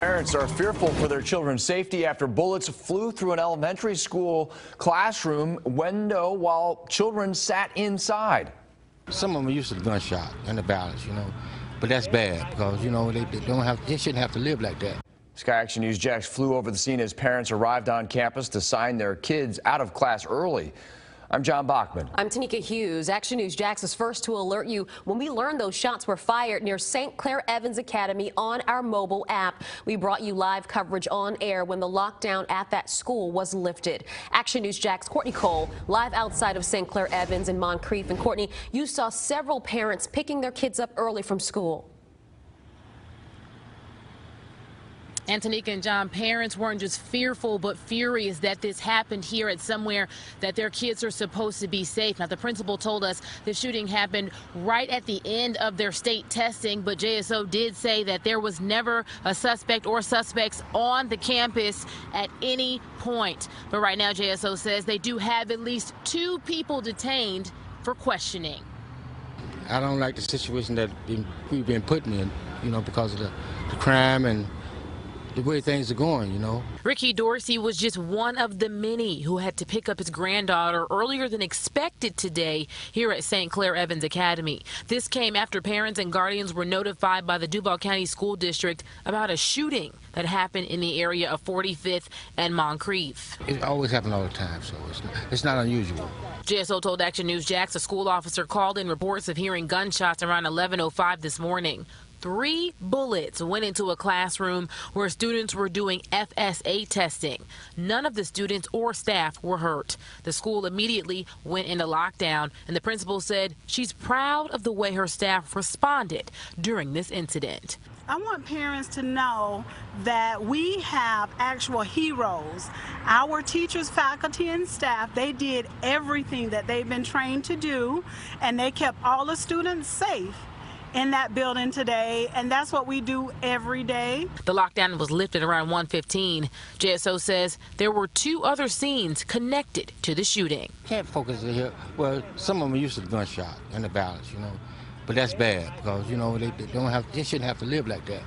Parents are fearful for their children's safety after bullets flew through an elementary school classroom window while children sat inside. Some of them are used to the gunshot and the violence, you know, but that's bad because you know they, they don't have they shouldn't have to live like that. Sky Action News Jax flew over the scene as parents arrived on campus to sign their kids out of class early. I'm John Bachman. I'm Tenikka Hughes. Action News Jax is first to alert you when we learned those shots were fired near St. Clair Evans Academy on our mobile app. We brought you live coverage on air when the lockdown at that school was lifted. Action News Jax Courtney Cole live outside of St. Clair Evans in Moncrief. And Courtney, you saw several parents picking their kids up early from school. Antonika and John, parents weren't just fearful but furious that this happened here at somewhere that their kids are supposed to be safe. Now, the principal told us the shooting happened right at the end of their state testing, but JSO did say that there was never a suspect or suspects on the campus at any point. But right now, JSO says they do have at least two people detained for questioning. I don't like the situation that we've been put in, you know, because of the, the crime and the way things are going, you know. Ricky Dorsey was just one of the many who had to pick up his granddaughter earlier than expected today here at St. Clair Evans Academy. This came after parents and guardians were notified by the Duval County School District about a shooting that happened in the area of 45th and Moncrief. It always happens all the time, so it's not, it's not unusual. JSO told Action News Jax a school officer called in reports of hearing gunshots around 11.05 this morning. Three bullets went into a classroom where students were doing FSA testing. None of the students or staff were hurt. The school immediately went into lockdown, and the principal said she's proud of the way her staff responded during this incident. I want parents to know that we have actual heroes. Our teachers, faculty, and staff, they did everything that they've been trained to do, and they kept all the students safe in that building today, and that's what we do every day. The lockdown was lifted around 1:15. JSO says there were two other scenes connected to the shooting. Can't focus here. Well, some of them used to the gunshot and the violence, you know, but that's bad because you know they, they don't have, they shouldn't have to live like that.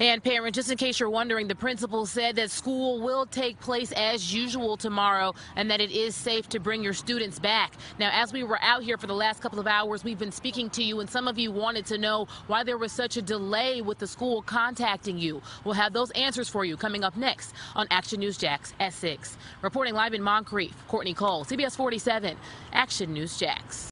And parents, just in case you're wondering, the principal said that school will take place as usual tomorrow and that it is safe to bring your students back. Now, as we were out here for the last couple of hours, we've been speaking to you and some of you wanted to know why there was such a delay with the school contacting you. We'll have those answers for you coming up next on Action News Jax at 6. Reporting live in Moncrief, Courtney Cole, CBS 47, Action News Jax.